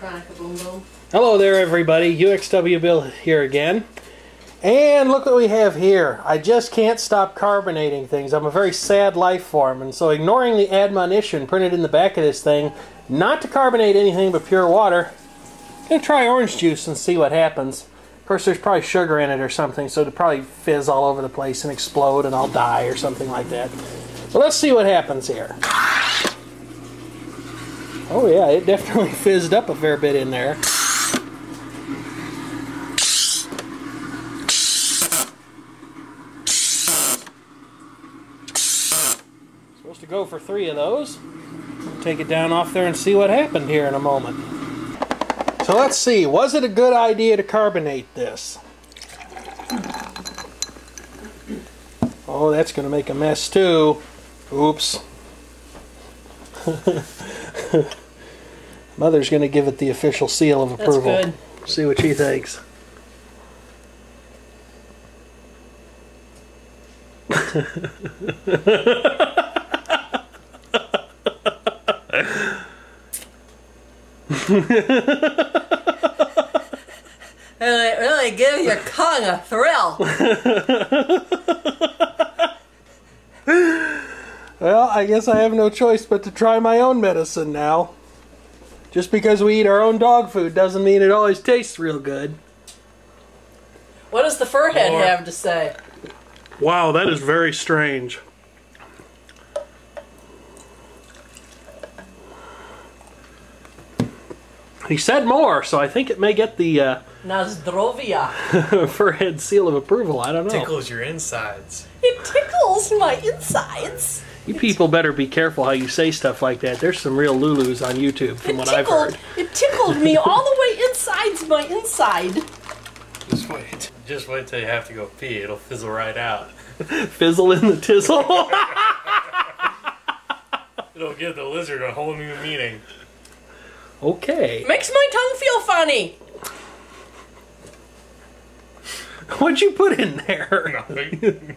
Boom Boom. Hello there, everybody. UXW Bill here again. And look what we have here. I just can't stop carbonating things. I'm a very sad life form, and so ignoring the admonition printed in the back of this thing not to carbonate anything but pure water, I'm to try orange juice and see what happens. Of course, there's probably sugar in it or something, so it'll probably fizz all over the place and explode and I'll die or something like that. So let's see what happens here. Oh yeah, it definitely fizzed up a fair bit in there. Supposed to go for three of those. Take it down off there and see what happened here in a moment. So let's see, was it a good idea to carbonate this? Oh, that's going to make a mess too. Oops. Mother's going to give it the official seal of That's approval. good. See what she thinks. Really, really give your tongue a thrill. Well, I guess I have no choice but to try my own medicine now. Just because we eat our own dog food doesn't mean it always tastes real good. What does the furhead More. have to say? Wow, that is very strange. He said more, so I think it may get the uh, Nozdrovia. furhead seal of approval. I don't know. It tickles your insides. It tickles my insides. You people better be careful how you say stuff like that. There's some real Lulus on YouTube, from It what I've tickled. heard. It tickled me all the way insides my inside. Just wait. Just wait till you have to go pee. It'll fizzle right out. Fizzle in the tizzle. It'll give the lizard a whole new meaning. okay. Makes my tongue feel funny. What'd you put in there? Nothing.